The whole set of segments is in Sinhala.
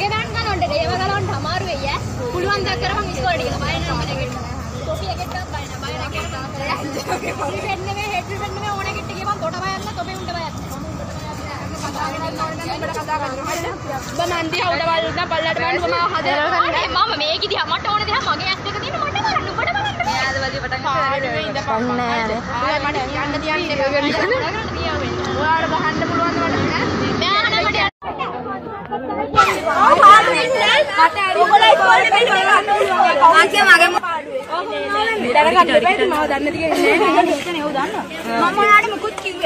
මගේ බෑන් ගන්නොන්ට ඒව ගලවන්න අමාරු වෙයි ඈ. පුළුවන් දා කරපන් ඉස්කෝලේ ටික. බය නැහැ මට ගෙට. තොපි එකෙක්ට බය නැහැ. බය නැහැ කියලා. රිපෙන් නෙමෙයි හෙඩ් රිපෙන් නෙමෙයි ඕන එකට ගියම තොට බයක් නැහැ. තොපේ උන්ට බයක් නැහැ. ඔබ මන්දි හවුල වල්ද පල්ලට බන්න මාව හදලා මම මේක දිහා මට ඕන දිහා මගේ ඇස් දෙක තියෙන මට බලන්න ඔබට බලන්න මෙයාද වලිය පටන් ගන්න මට කියන්න තියන්න ඔයාලට ගහන්න පුළුවන් මට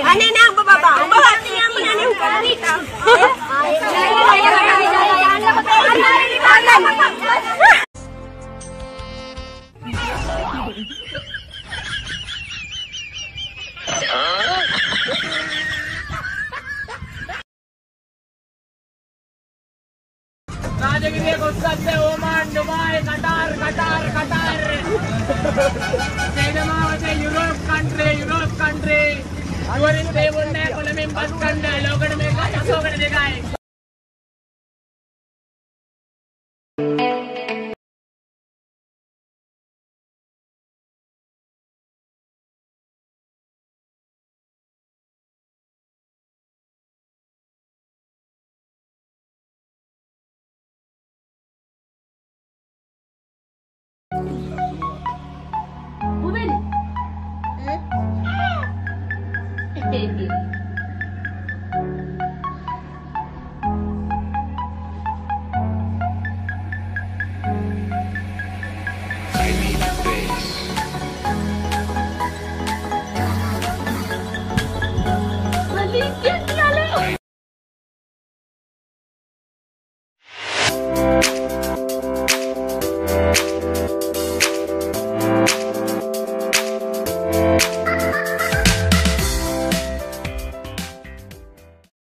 අනේ නෑ ඔබ බබා ඔබ වත්නියම්ම නනේ උකරලා Rajagiriya කොස්සද්ද Oman Dubai Qatar Qatar Qatar සේනමාවතේ Europe country Europe country අවරින් තේවුන්නේ කොළඹින් බස් කණ්ඩ ලෝකෙට මේක අසෝකට දෙකයි देती है